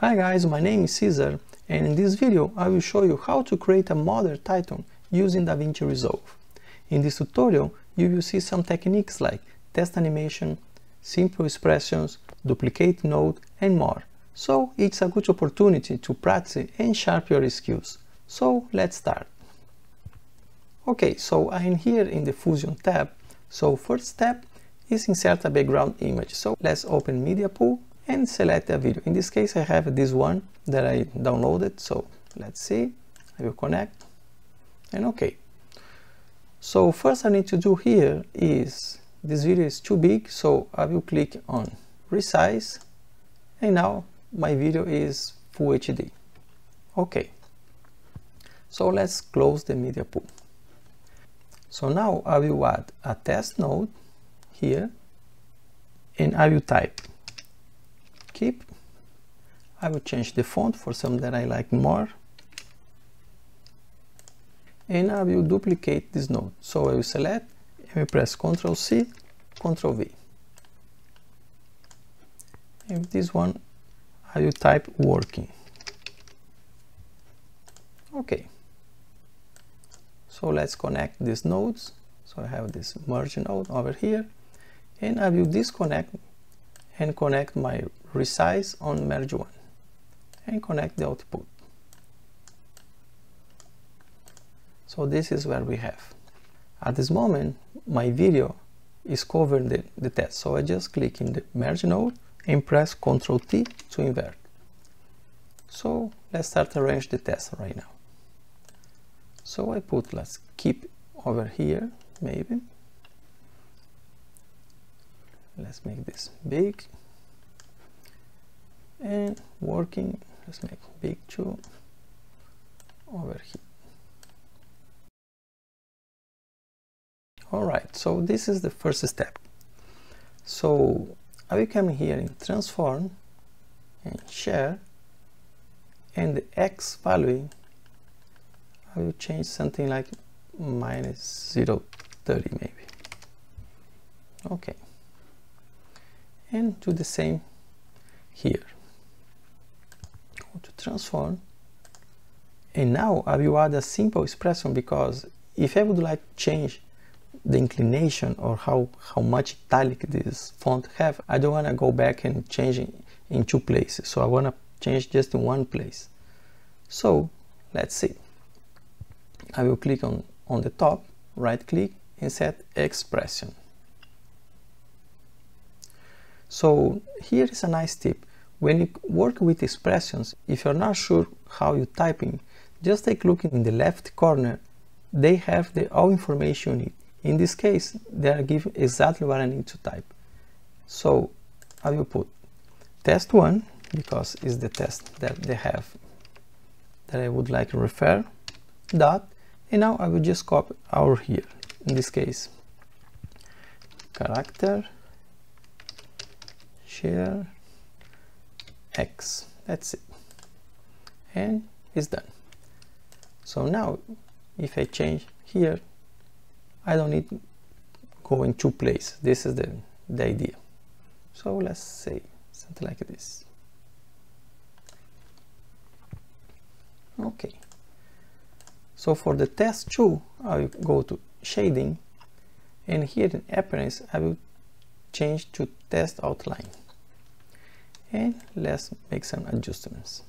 Hi guys, my name is Cezar and in this video I will show you how to create a modern Titan using DaVinci Resolve. In this tutorial you will see some techniques like text animation, simple expressions, duplicate node and more. So it's a good opportunity to practice and sharpen your skills. So let's start. Okay, so I'm here in the Fusion tab. So first step is insert a background image. So let's open Media Pool and select a video. In this case I have this one that I downloaded. So let's see. I will connect. And okay. So first I need to do here is this video is too big. So I will click on resize. And now my video is full HD okay. So let's close the media pool. So now I will add a text node here. And I will type keep. I will change the font for some that I like more. And I will duplicate this node. So I will select and we press Ctrl C, Ctrl V. And this one I will type working. Okay. So let's connect these nodes. So I have this merge node over here and I will disconnect and connect my resize on merge one and connect the output. So this is where we have. At this moment, my video is covering the, the test. So I just click in the merge node and press Ctrl T to invert. So let's start arrange the test right now. So I put let's keep over here maybe. Let's make this big and working let's make big two over here. All right so this is the first step. So I will come here in transform and shear and the x value I will change something like minus 0 30 maybe. Okay. And do the same here to transform and now I will add a simple expression because if I would like to change the inclination or how, how much italic this font have, I don't want to go back and change it in two places. So I want to change just in one place. So let's see. I will click on, on the top, right click and set expression. So here is a nice tip. When you work with expressions, if you're not sure how you're typing, just take a look in the left corner. They have the all information you need. In this case, they are given exactly what I need to type. So I will put text one because it's the test that they have that I would like to refer dot and now I will just copy our here in this case character shear x. That's it. And it's done. So now if I change here I don't need to go in two places. This is the, the idea. So let's say something like this. Okay. So for the text 2 I will go to shading. And here in appearance I will change to text outline and let's make some adjustments.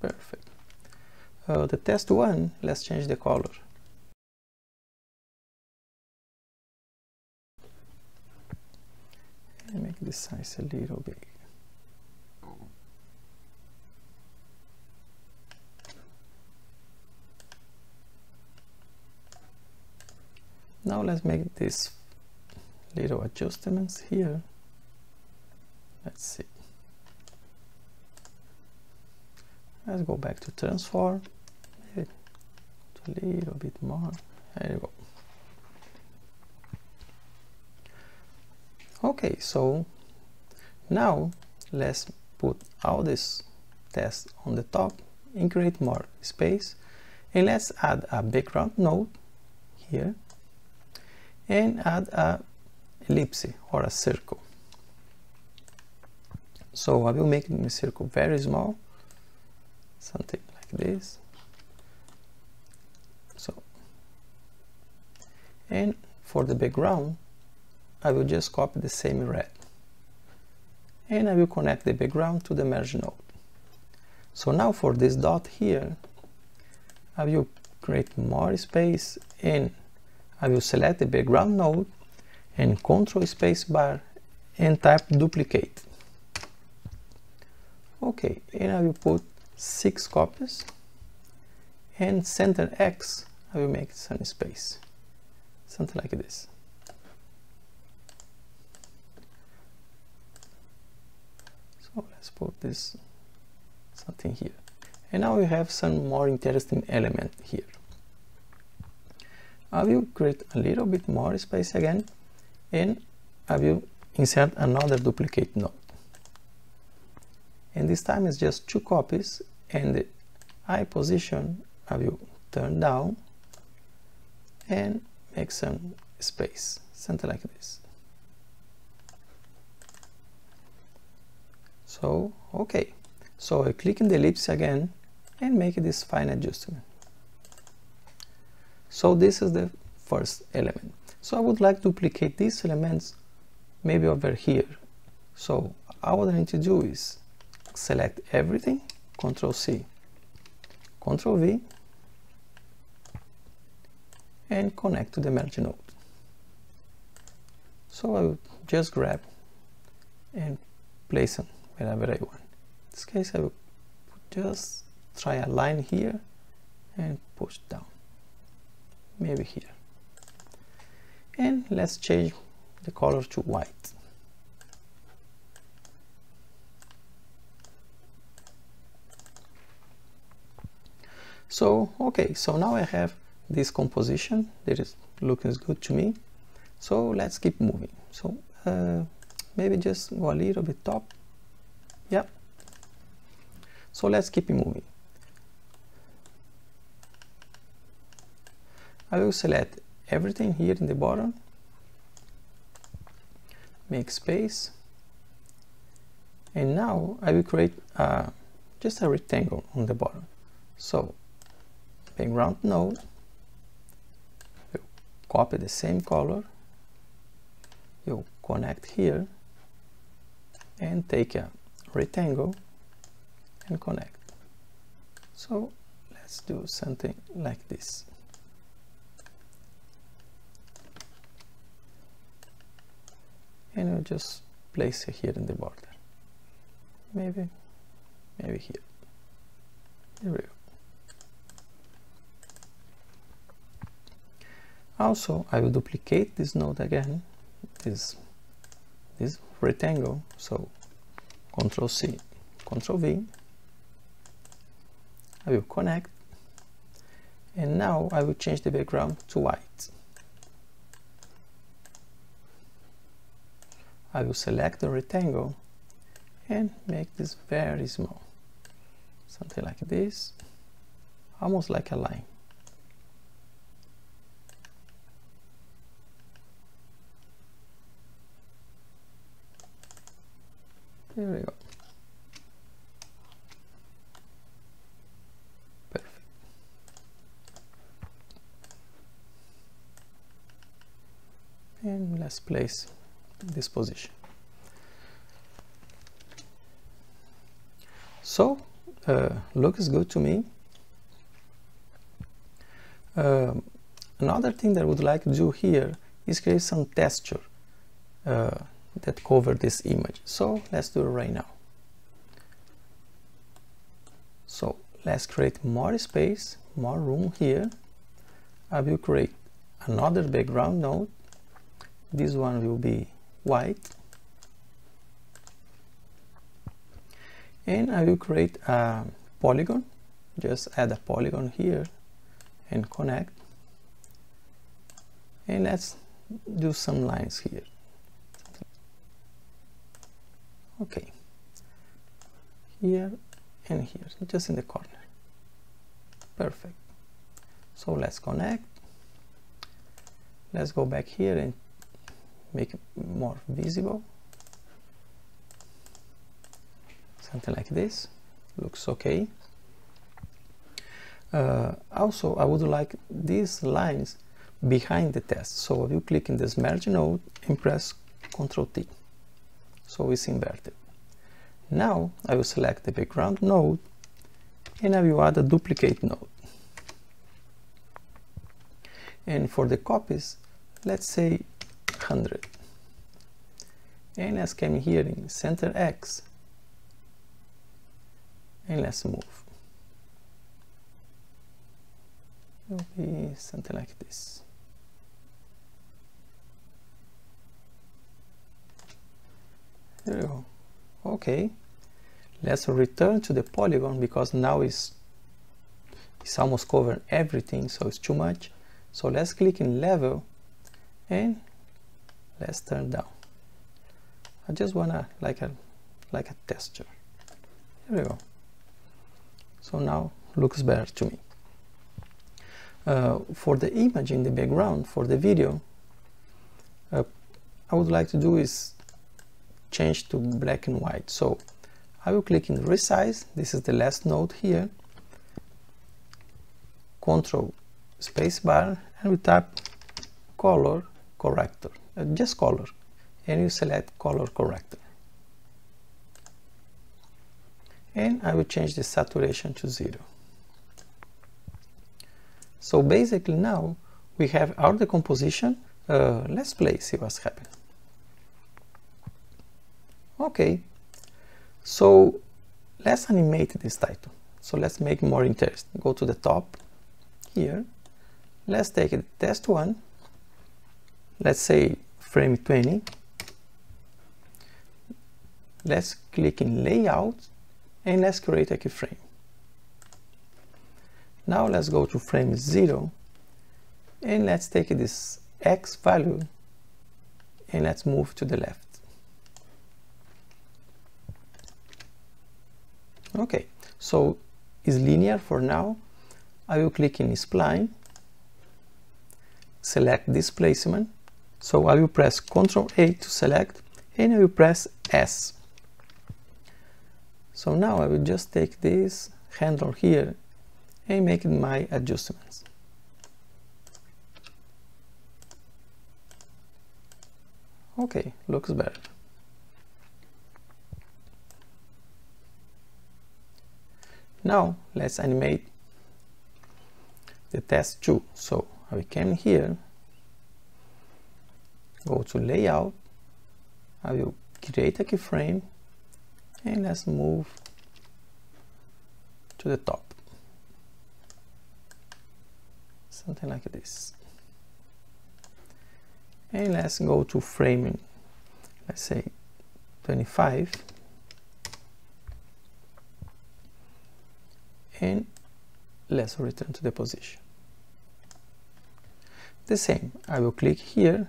Perfect. Uh, the text one let's change the color. And make this size a little big. Now let's make this little adjustments here. Let's see. Let's go back to transform. Maybe a little bit more. There you go. Okay so now let's put all this tests on the top and create more space. And let's add a background node here. And add a ellipse or a circle. so I will make my circle very small something like this. So and for the background I will just copy the same red. And I will connect the background to the merge node. So now for this dot here I will create more space and I will select the background node and control space bar and type duplicate. Okay and I will put six copies and center X I will make some space something like this. So let's put this something here. And now we have some more interesting element here. I will create a little bit more space again and I will insert another duplicate node? And this time it's just two copies and the eye position I will turn down and make some space something like this. So okay. So I click in the ellipse again and make this fine adjustment. So this is the first element so I would like to duplicate these elements maybe over here so what I need to do is select everything, Control C, Control V, and connect to the merge node. So I will just grab and place them wherever I want. In this case I will just try a line here and push down, maybe here. And let's change the color to white. So, okay, so now I have this composition that is looking good to me. So let's keep moving. So uh, maybe just go a little bit top. Yeah. So let's keep it moving. I will select everything here in the bottom. Make space. And now I will create uh, just a rectangle on the bottom. So background node you copy the same color you connect here and take a rectangle and connect so let's do something like this and you just place it here in the border. Maybe maybe here. There we go. Also I will duplicate this node again this this rectangle. So Ctrl C Ctrl V. I will connect. And now I will change the background to white I will select the rectangle and make this very small something like this almost like a line There we go. Perfect. And let's place this position. So, uh, looks good to me. Um, another thing that I would like to do here is create some texture. Uh, that cover this image so let's do it right now so let's create more space more room here I will create another background node this one will be white. And I will create a polygon. Just add a polygon here and connect. And let's do some lines here. Okay. Here and here just in the corner. Perfect. So let's connect. Let's go back here and make it more visible. Something like this. Looks okay. Uh, also I would like these lines behind the test. So you click in this merge node and press Ctrl T. So it's inverted. Now I will select the background node and I will add a duplicate node. And for the copies let's say 100 and let's come here in center X. And let's move. It will be something like this. There you go okay. Let's return to the polygon because now it's it's almost covered everything so it's too much. So let's click in level and let's turn down. I just wanna like a like a texture. Here we go. So now looks better to me. Uh, for the image in the background for the video uh, I would like to do is change to black and white. So I will click in resize. This is the last node here. Control spacebar and we type color corrector. Uh, just color. And you select color corrector? And I will change the saturation to zero. So basically now we have our decomposition. Uh, let's play see what's happening. Okay. So let's animate this title. So let's make more interesting. Go to the top here. Let's take it text one let's say frame 20 let's click in layout and let's create a keyframe. Now let's go to frame 0 and let's take this x value and let's move to the left. Okay so it's linear for now. I will click in spline select displacement so I will press Ctrl A to select and I will press S. So now I will just take this handle here and make my adjustments. Okay looks better. Now let's animate the text 2. So I came here, go to layout, I will create a keyframe and let's move to the top. Something like this. And let's go to framing, let's say 25 and let's return to the position. The same, I will click here,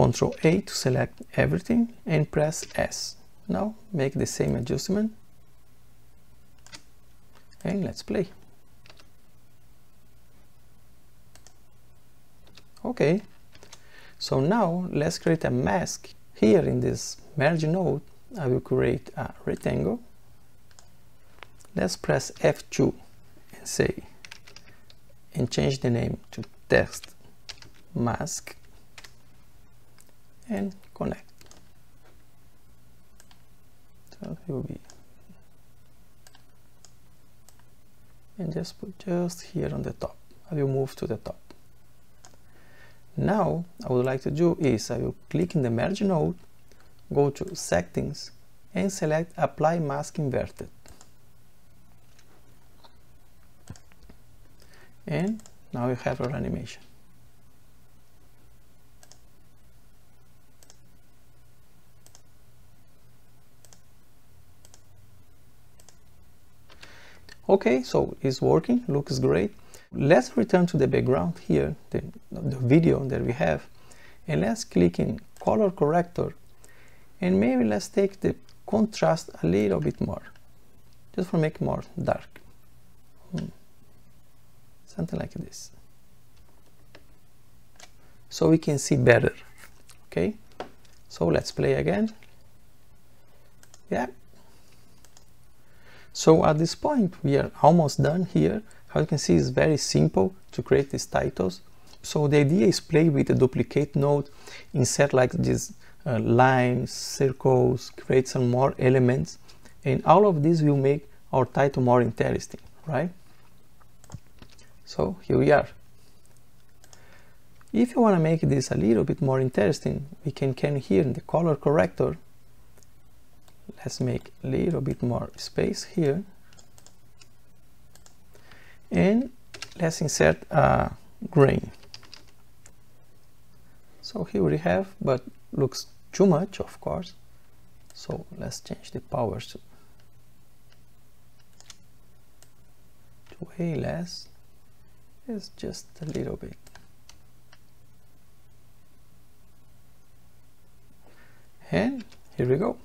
Ctrl A to select everything and press S. Now make the same adjustment and let's play. Okay, so now let's create a mask. Here in this merge node, I will create a rectangle let's press F2 and say and change the name to text mask and connect. So it will be and just put just here on the top. I will move to the top. Now I would like to do is I will click in the merge node go to settings and select apply mask inverted. And now you have our animation. Okay, so it's working, looks great. Let's return to the background here, the, the video that we have, and let's click in color corrector, and maybe let's take the contrast a little bit more, just for make more dark. Hmm. Something like this. So we can see better. Okay so let's play again. Yeah So at this point we are almost done here. How you can see it's very simple to create these titles. So the idea is play with the duplicate node, insert like these uh, lines, circles, create some more elements and all of this will make our title more interesting, right? So here we are. If you want to make this a little bit more interesting, we can come here in the color corrector. Let's make a little bit more space here. And let's insert a grain. So here we have, but looks too much, of course. So let's change the powers to, to way less. It's just a little bit. and here we go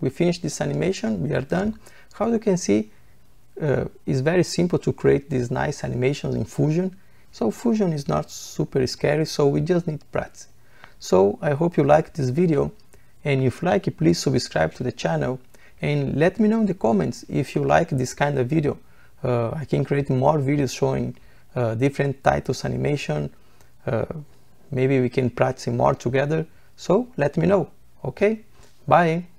we finished this animation we are done. How you can see uh, it's very simple to create these nice animations in Fusion. So Fusion is not super scary so we just need practice. So I hope you liked this video and if like please subscribe to the channel and let me know in the comments if you like this kind of video. Uh, I can create more videos showing uh, different titles animation. Uh, maybe we can practice more together. So let me know okay? Bye